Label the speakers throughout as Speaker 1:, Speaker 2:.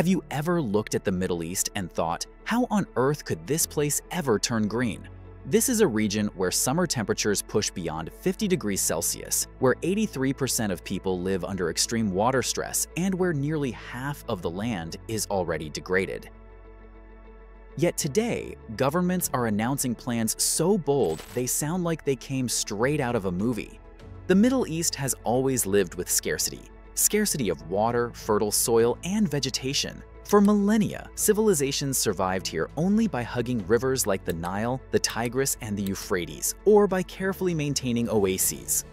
Speaker 1: Have you ever looked at the Middle East and thought, how on earth could this place ever turn green? This is a region where summer temperatures push beyond 50 degrees Celsius, where 83% of people live under extreme water stress, and where nearly half of the land is already degraded. Yet today, governments are announcing plans so bold they sound like they came straight out of a movie. The Middle East has always lived with scarcity, scarcity of water, fertile soil, and vegetation. For millennia, civilizations survived here only by hugging rivers like the Nile, the Tigris, and the Euphrates, or by carefully maintaining oases.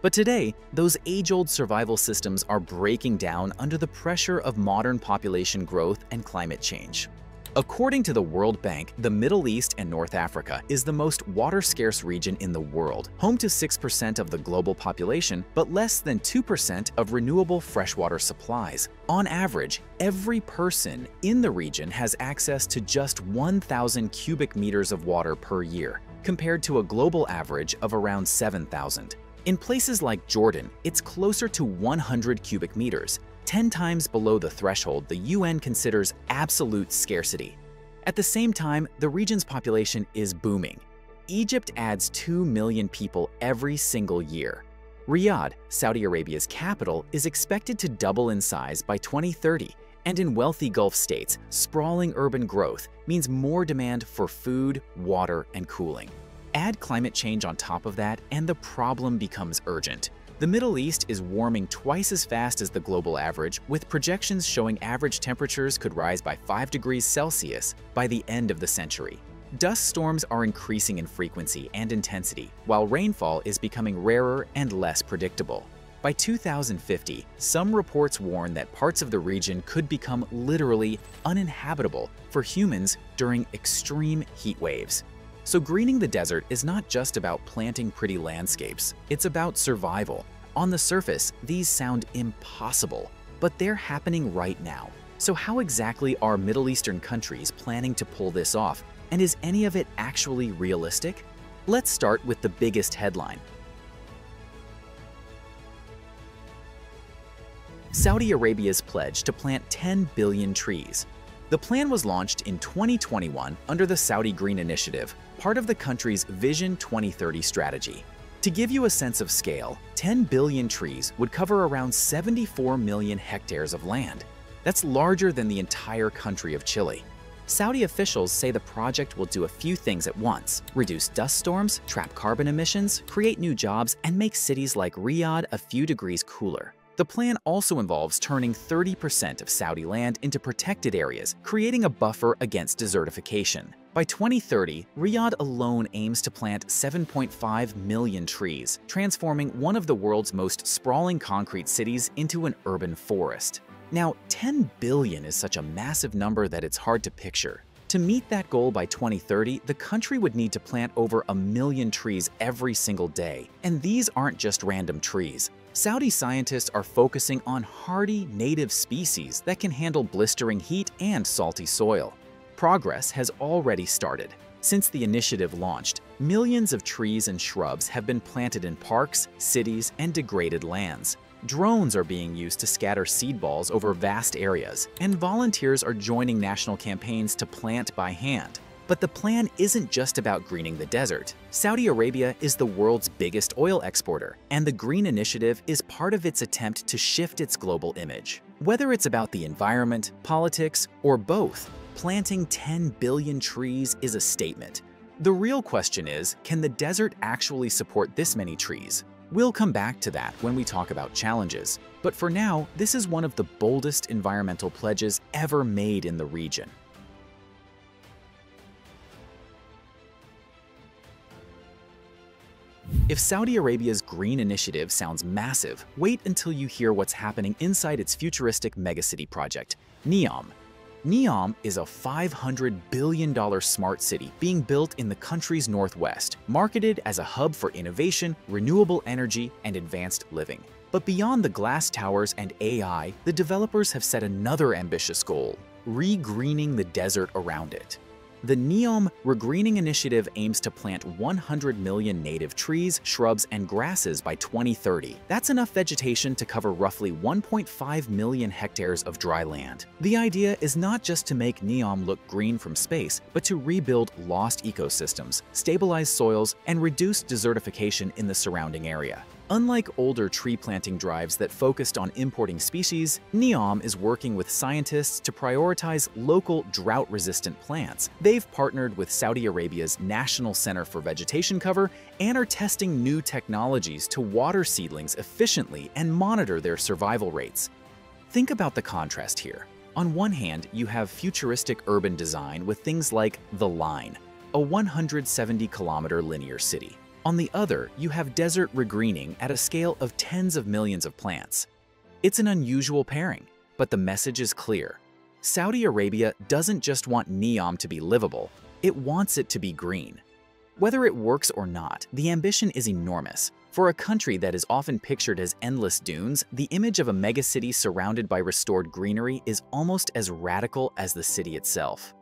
Speaker 1: But today, those age-old survival systems are breaking down under the pressure of modern population growth and climate change. According to the World Bank, the Middle East and North Africa is the most water-scarce region in the world, home to 6% of the global population, but less than 2% of renewable freshwater supplies. On average, every person in the region has access to just 1,000 cubic meters of water per year, compared to a global average of around 7,000. In places like Jordan, it's closer to 100 cubic meters, 10 times below the threshold the UN considers absolute scarcity. At the same time, the region's population is booming. Egypt adds 2 million people every single year. Riyadh, Saudi Arabia's capital, is expected to double in size by 2030, and in wealthy Gulf states, sprawling urban growth means more demand for food, water, and cooling. Add climate change on top of that, and the problem becomes urgent. The Middle East is warming twice as fast as the global average, with projections showing average temperatures could rise by 5 degrees Celsius by the end of the century. Dust storms are increasing in frequency and intensity, while rainfall is becoming rarer and less predictable. By 2050, some reports warn that parts of the region could become literally uninhabitable for humans during extreme heat waves. So greening the desert is not just about planting pretty landscapes, it's about survival. On the surface, these sound impossible, but they're happening right now. So how exactly are Middle Eastern countries planning to pull this off, and is any of it actually realistic? Let's start with the biggest headline. Saudi Arabia's pledge to plant 10 billion trees. The plan was launched in 2021 under the Saudi Green Initiative, part of the country's Vision 2030 strategy. To give you a sense of scale, 10 billion trees would cover around 74 million hectares of land. That's larger than the entire country of Chile. Saudi officials say the project will do a few things at once reduce dust storms, trap carbon emissions, create new jobs, and make cities like Riyadh a few degrees cooler. The plan also involves turning 30% of Saudi land into protected areas, creating a buffer against desertification. By 2030, Riyadh alone aims to plant 7.5 million trees, transforming one of the world's most sprawling concrete cities into an urban forest. Now, 10 billion is such a massive number that it's hard to picture. To meet that goal by 2030, the country would need to plant over a million trees every single day. And these aren't just random trees. Saudi scientists are focusing on hardy native species that can handle blistering heat and salty soil. Progress has already started. Since the initiative launched, millions of trees and shrubs have been planted in parks, cities, and degraded lands. Drones are being used to scatter seed balls over vast areas, and volunteers are joining national campaigns to plant by hand. But the plan isn't just about greening the desert. Saudi Arabia is the world's biggest oil exporter, and the Green Initiative is part of its attempt to shift its global image. Whether it's about the environment, politics, or both, planting 10 billion trees is a statement. The real question is, can the desert actually support this many trees? We'll come back to that when we talk about challenges, but for now, this is one of the boldest environmental pledges ever made in the region. If Saudi Arabia's green initiative sounds massive, wait until you hear what's happening inside its futuristic megacity project, NEOM. NEOM is a $500 billion smart city being built in the country's northwest, marketed as a hub for innovation, renewable energy, and advanced living. But beyond the glass towers and AI, the developers have set another ambitious goal, re-greening the desert around it. The NEOM Regreening Initiative aims to plant 100 million native trees, shrubs, and grasses by 2030. That's enough vegetation to cover roughly 1.5 million hectares of dry land. The idea is not just to make NEOM look green from space, but to rebuild lost ecosystems, stabilize soils, and reduce desertification in the surrounding area. Unlike older tree planting drives that focused on importing species, NEOM is working with scientists to prioritize local drought-resistant plants. They've partnered with Saudi Arabia's National Center for Vegetation Cover and are testing new technologies to water seedlings efficiently and monitor their survival rates. Think about the contrast here. On one hand, you have futuristic urban design with things like The Line, a 170-kilometer linear city. On the other, you have desert regreening at a scale of tens of millions of plants. It's an unusual pairing, but the message is clear. Saudi Arabia doesn't just want NEOM to be livable, it wants it to be green. Whether it works or not, the ambition is enormous. For a country that is often pictured as endless dunes, the image of a megacity surrounded by restored greenery is almost as radical as the city itself.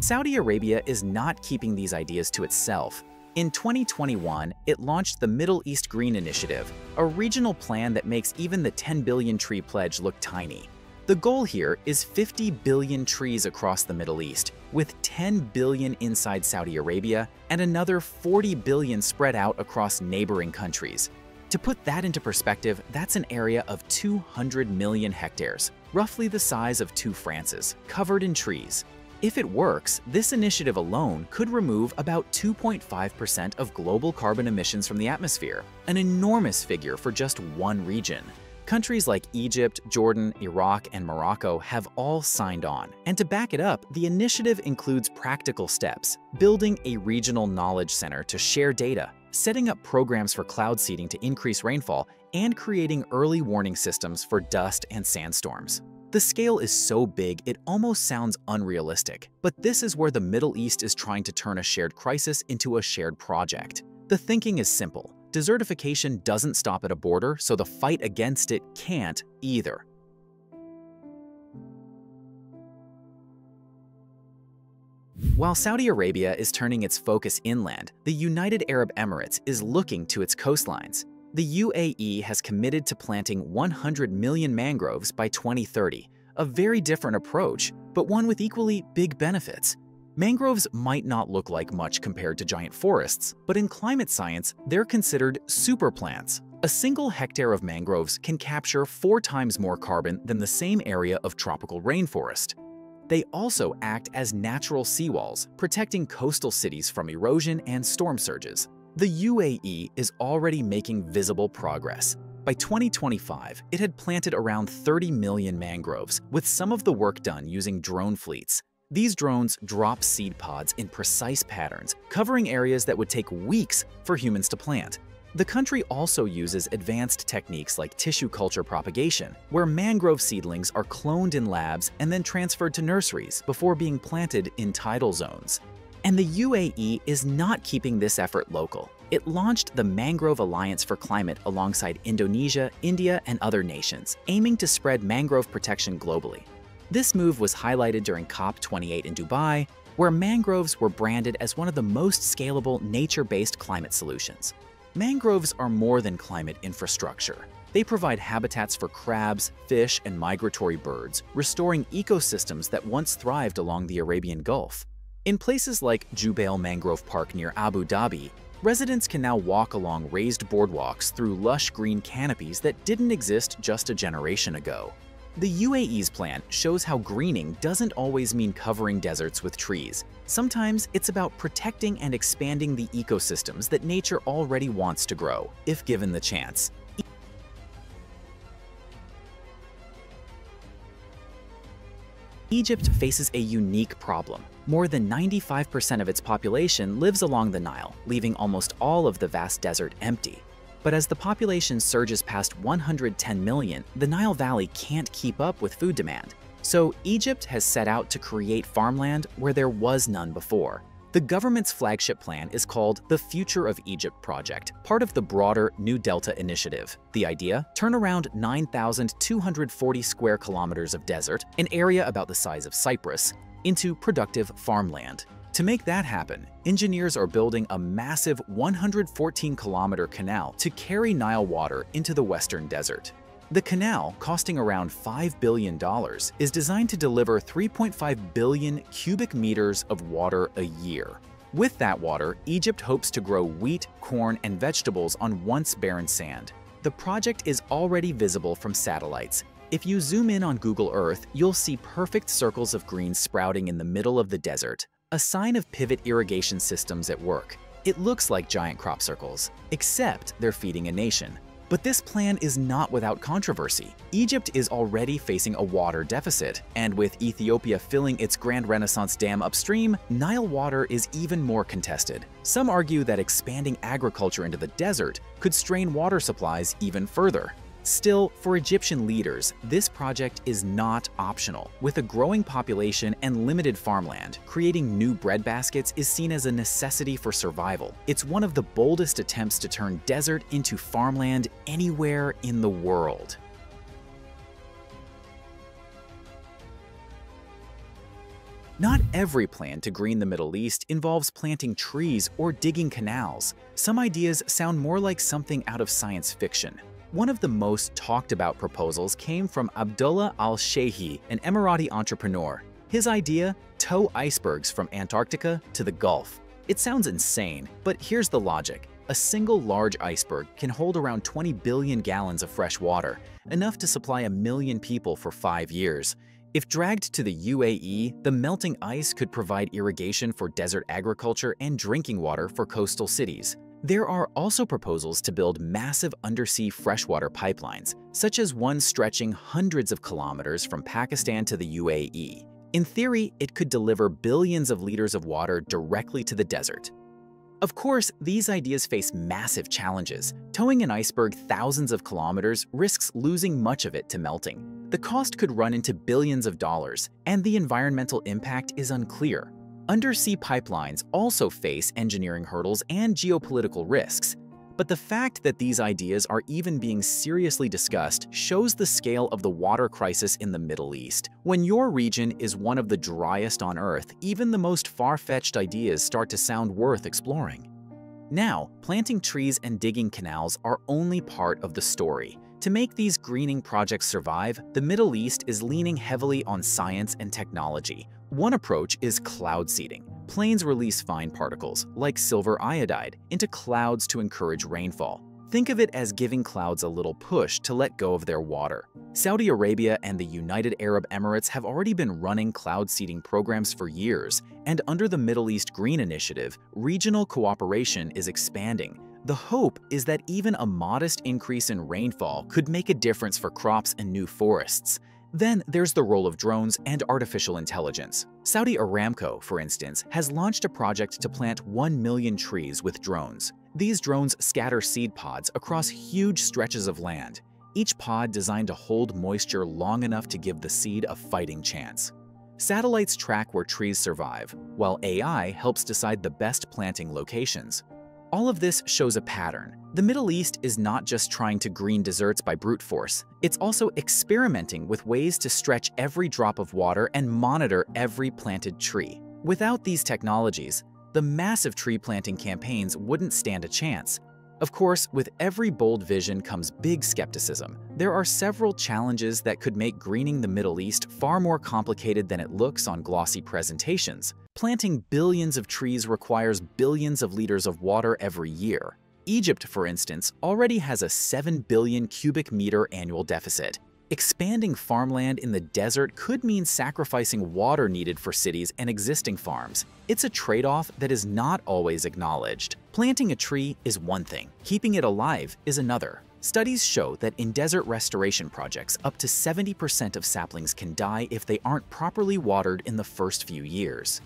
Speaker 1: Saudi Arabia is not keeping these ideas to itself. In 2021, it launched the Middle East Green Initiative, a regional plan that makes even the 10 billion tree pledge look tiny. The goal here is 50 billion trees across the Middle East, with 10 billion inside Saudi Arabia and another 40 billion spread out across neighboring countries. To put that into perspective, that's an area of 200 million hectares, roughly the size of two Frances, covered in trees. If it works, this initiative alone could remove about 2.5% of global carbon emissions from the atmosphere, an enormous figure for just one region. Countries like Egypt, Jordan, Iraq, and Morocco have all signed on. And to back it up, the initiative includes practical steps, building a regional knowledge center to share data, setting up programs for cloud seeding to increase rainfall, and creating early warning systems for dust and sandstorms. The scale is so big it almost sounds unrealistic, but this is where the Middle East is trying to turn a shared crisis into a shared project. The thinking is simple. Desertification doesn't stop at a border, so the fight against it can't either. While Saudi Arabia is turning its focus inland, the United Arab Emirates is looking to its coastlines. The UAE has committed to planting 100 million mangroves by 2030, a very different approach, but one with equally big benefits. Mangroves might not look like much compared to giant forests, but in climate science, they're considered superplants. A single hectare of mangroves can capture four times more carbon than the same area of tropical rainforest. They also act as natural seawalls, protecting coastal cities from erosion and storm surges. The UAE is already making visible progress. By 2025, it had planted around 30 million mangroves, with some of the work done using drone fleets. These drones drop seed pods in precise patterns, covering areas that would take weeks for humans to plant. The country also uses advanced techniques like tissue culture propagation, where mangrove seedlings are cloned in labs and then transferred to nurseries before being planted in tidal zones. And the UAE is not keeping this effort local. It launched the Mangrove Alliance for Climate alongside Indonesia, India, and other nations, aiming to spread mangrove protection globally. This move was highlighted during COP28 in Dubai, where mangroves were branded as one of the most scalable nature-based climate solutions. Mangroves are more than climate infrastructure. They provide habitats for crabs, fish, and migratory birds, restoring ecosystems that once thrived along the Arabian Gulf. In places like Jubail Mangrove Park near Abu Dhabi, residents can now walk along raised boardwalks through lush green canopies that didn't exist just a generation ago. The UAE's plan shows how greening doesn't always mean covering deserts with trees. Sometimes it's about protecting and expanding the ecosystems that nature already wants to grow, if given the chance. Egypt faces a unique problem. More than 95% of its population lives along the Nile, leaving almost all of the vast desert empty. But as the population surges past 110 million, the Nile Valley can't keep up with food demand. So Egypt has set out to create farmland where there was none before. The government's flagship plan is called the Future of Egypt Project, part of the broader New Delta Initiative. The idea? Turn around 9,240 square kilometers of desert, an area about the size of Cyprus, into productive farmland. To make that happen, engineers are building a massive 114-kilometer canal to carry Nile water into the western desert. The canal, costing around $5 billion, is designed to deliver 3.5 billion cubic meters of water a year. With that water, Egypt hopes to grow wheat, corn, and vegetables on once barren sand. The project is already visible from satellites. If you zoom in on Google Earth, you'll see perfect circles of green sprouting in the middle of the desert, a sign of pivot irrigation systems at work. It looks like giant crop circles, except they're feeding a nation. But this plan is not without controversy. Egypt is already facing a water deficit, and with Ethiopia filling its Grand Renaissance Dam upstream, Nile water is even more contested. Some argue that expanding agriculture into the desert could strain water supplies even further. Still, for Egyptian leaders, this project is not optional. With a growing population and limited farmland, creating new breadbaskets is seen as a necessity for survival. It's one of the boldest attempts to turn desert into farmland anywhere in the world. Not every plan to green the Middle East involves planting trees or digging canals. Some ideas sound more like something out of science fiction. One of the most talked about proposals came from Abdullah Al-Sheihi, an Emirati entrepreneur. His idea? Tow icebergs from Antarctica to the Gulf. It sounds insane, but here's the logic. A single large iceberg can hold around 20 billion gallons of fresh water, enough to supply a million people for five years. If dragged to the UAE, the melting ice could provide irrigation for desert agriculture and drinking water for coastal cities. There are also proposals to build massive undersea freshwater pipelines, such as one stretching hundreds of kilometers from Pakistan to the UAE. In theory, it could deliver billions of liters of water directly to the desert. Of course, these ideas face massive challenges. Towing an iceberg thousands of kilometers risks losing much of it to melting. The cost could run into billions of dollars, and the environmental impact is unclear. Undersea pipelines also face engineering hurdles and geopolitical risks. But the fact that these ideas are even being seriously discussed shows the scale of the water crisis in the Middle East. When your region is one of the driest on Earth, even the most far-fetched ideas start to sound worth exploring. Now, planting trees and digging canals are only part of the story. To make these greening projects survive, the Middle East is leaning heavily on science and technology. One approach is cloud seeding. Planes release fine particles, like silver iodide, into clouds to encourage rainfall. Think of it as giving clouds a little push to let go of their water. Saudi Arabia and the United Arab Emirates have already been running cloud seeding programs for years, and under the Middle East Green Initiative, regional cooperation is expanding, the hope is that even a modest increase in rainfall could make a difference for crops and new forests. Then there's the role of drones and artificial intelligence. Saudi Aramco, for instance, has launched a project to plant 1 million trees with drones. These drones scatter seed pods across huge stretches of land, each pod designed to hold moisture long enough to give the seed a fighting chance. Satellites track where trees survive, while AI helps decide the best planting locations. All of this shows a pattern. The Middle East is not just trying to green deserts by brute force, it's also experimenting with ways to stretch every drop of water and monitor every planted tree. Without these technologies, the massive tree planting campaigns wouldn't stand a chance. Of course, with every bold vision comes big skepticism. There are several challenges that could make greening the Middle East far more complicated than it looks on glossy presentations. Planting billions of trees requires billions of liters of water every year. Egypt, for instance, already has a 7 billion cubic meter annual deficit. Expanding farmland in the desert could mean sacrificing water needed for cities and existing farms. It's a trade-off that is not always acknowledged. Planting a tree is one thing, keeping it alive is another. Studies show that in desert restoration projects, up to 70% of saplings can die if they aren't properly watered in the first few years.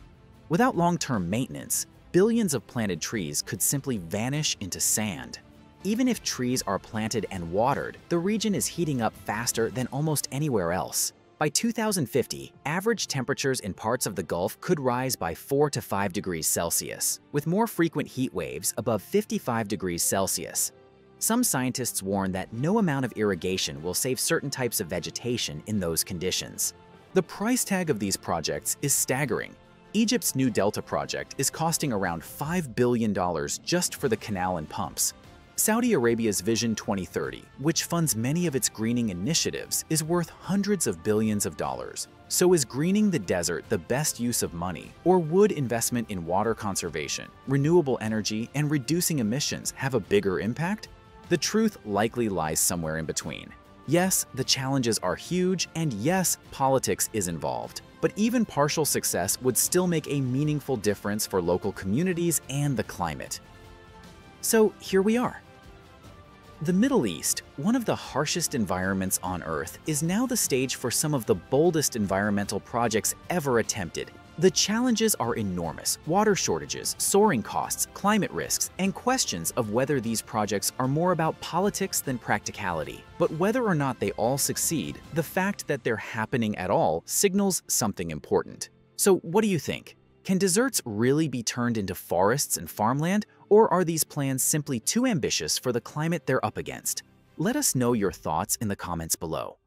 Speaker 1: Without long-term maintenance, billions of planted trees could simply vanish into sand. Even if trees are planted and watered, the region is heating up faster than almost anywhere else. By 2050, average temperatures in parts of the Gulf could rise by 4 to 5 degrees Celsius, with more frequent heat waves above 55 degrees Celsius. Some scientists warn that no amount of irrigation will save certain types of vegetation in those conditions. The price tag of these projects is staggering. Egypt's New Delta project is costing around $5 billion just for the canal and pumps, Saudi Arabia's Vision 2030, which funds many of its greening initiatives, is worth hundreds of billions of dollars. So is greening the desert the best use of money? Or would investment in water conservation, renewable energy, and reducing emissions have a bigger impact? The truth likely lies somewhere in between. Yes, the challenges are huge, and yes, politics is involved. But even partial success would still make a meaningful difference for local communities and the climate. So here we are, the Middle East, one of the harshest environments on Earth, is now the stage for some of the boldest environmental projects ever attempted. The challenges are enormous water shortages, soaring costs, climate risks, and questions of whether these projects are more about politics than practicality. But whether or not they all succeed, the fact that they're happening at all signals something important. So, what do you think? Can deserts really be turned into forests and farmland, or are these plans simply too ambitious for the climate they're up against? Let us know your thoughts in the comments below.